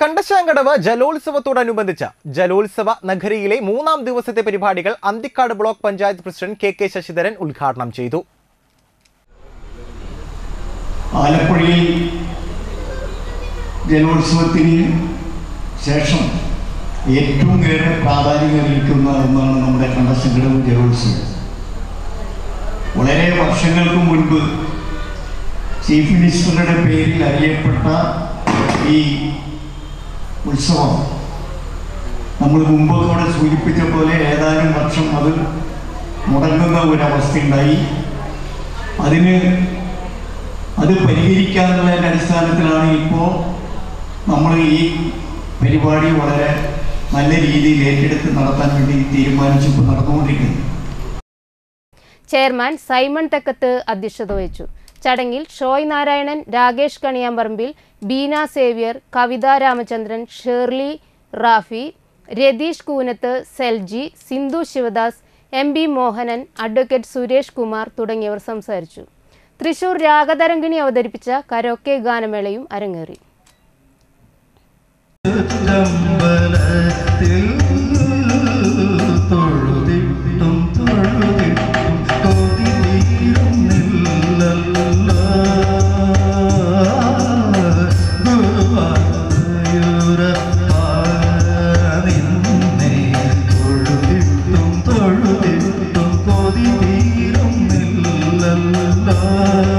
കണ്ടശാങ്കടവ് ജലോത്സവത്തോടനുബന്ധിച്ച് ജലോത്സവ നഗരിയിലെ മൂന്നാം ദിവസത്തെ പരിപാടികൾ Anthikad block panchayat president K K Sasidharan ഉദ്ഘാടനം ചെയ്തു. ആലപ്പുഴയിൽ ജലോത്സവത്തിന് ശേഷം ഏറ്റവും ഏറെ പ്രാധാന്യം ലഭിക്കുന്ന ഒന്നാണ് നമ്മുടെ കണ്ടശങ്കടവ് ജലോത്സവം. വളരെ വർഷങ്ങൾക്ക് മുൻപ് ചീഫ് മിനിസ്റ്ററുടെ പേരിൽ അറിയപ്പെട്ട ഈ ഉത്സവം. നമ്മൾ മുമ്പൊക്കെ ഇവിടെ സൂചിപ്പിച്ച പോലെ ഏതാനും വർഷം അത് മുടങ്ങുന്ന ഒരവസ്ഥയുണ്ടായി. അതിന് അത് പരിഹരിക്കാനുള്ളതിന്റെ അടിസ്ഥാനത്തിലാണ് ഇപ്പോൾ നമ്മൾ ഈ പരിപാടി വളരെ നല്ല രീതിയിൽ ഏറ്റെടുത്ത് നടത്താൻ വേണ്ടി തീരുമാനിച്ചിപ്പോൾ നടന്നുകൊണ്ടിരിക്കുന്നത് ചെയർമാൻ സൈമൺ തെക്കത്ത് അധ്യക്ഷത വഹിച്ചു. ചടങ്ങിൽ Shoy Narayanan Rakesh Kaniyamparambil Beena Xavier Kavitha Ramachandran Shirley Rafi Ratheesh Koonathu Selji Sindhu Sivadas M B Mohanan advocate Suresh Kumar തുടങ്ങിയവർ സംസാരിച്ചു. തൃശൂർ രാഗതരംഗിണി അവതരിപ്പിച്ച കരോക്കെ ഗാനമേളയും അരങ്ങേറി. Allah